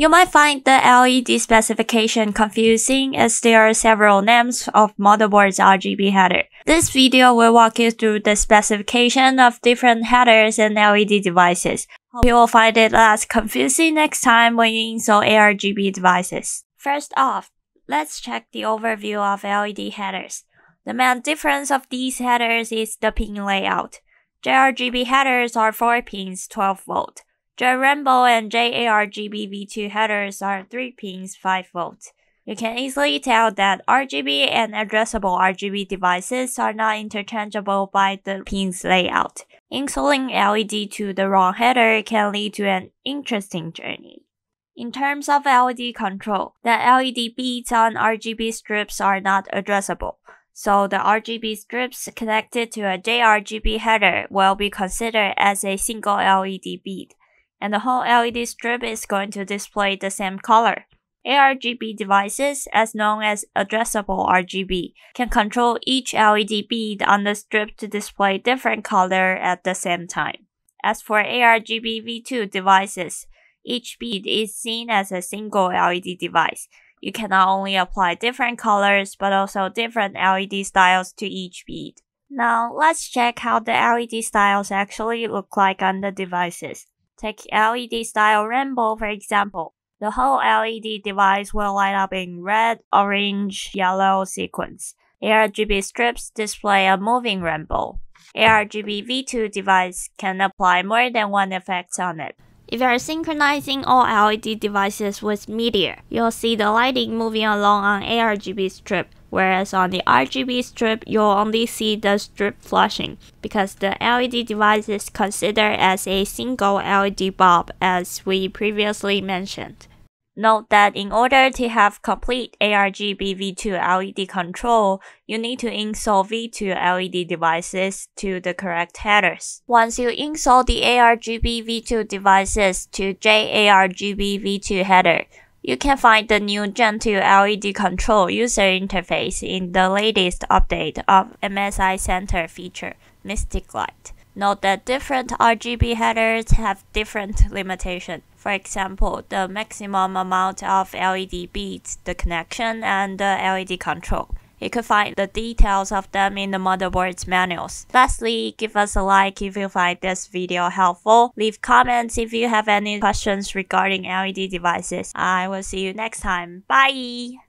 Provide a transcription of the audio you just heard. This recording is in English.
You might find the LED specification confusing as there are several names of motherboard's RGB header. This video will walk you through the specification of different headers and LED devices. Hope you will find it less confusing next time when you install ARGB devices. First off, let's check the overview of LED headers. The main difference of these headers is the pin layout. JRGB headers are 4 pins 12 volt. JRainbow and JARGB V2 headers are 3 pins 5 volt. You can easily tell that RGB and addressable RGB devices are not interchangeable by the pin's layout. Installing LED to the wrong header can lead to an interesting journey. In terms of LED control, the LED beads on RGB strips are not addressable, so the RGB strips connected to a JRGB header will be considered as a single LED bead, and the whole LED strip is going to display the same color. ARGB devices, as known as addressable RGB, can control each LED bead on the strip to display different color at the same time. As for ARGB V2 devices, each bead is seen as a single LED device. You can not only apply different colors, but also different LED styles to each bead. Now, let's check how the LED styles actually look like on the devices. Take LED style rainbow for example. The whole LED device will light up in red, orange, yellow sequence. ARGB strips display a moving rainbow. ARGB V2 device can apply more than one effect on it. If you are synchronizing all LED devices with Meteor, you'll see the lighting moving along on ARGB strip, whereas on the RGB strip, you'll only see the strip flashing, because the LED device is considered as a single LED bulb as we previously mentioned. Note that in order to have complete ARGB V2 LED control, you need to install V2 LED devices to the correct headers. Once you install the ARGB V2 devices to JARGB V2 header, you can find the new Gen 2 LED control user interface in the latest update of MSI Center feature, Mystic Light. Note that different RGB headers have different limitations. For example, the maximum amount of LED beads, the connection, and the LED control. You can find the details of them in the motherboard's manuals. Lastly, give us a like if you find this video helpful. Leave comments if you have any questions regarding LED devices. I will see you next time. Bye!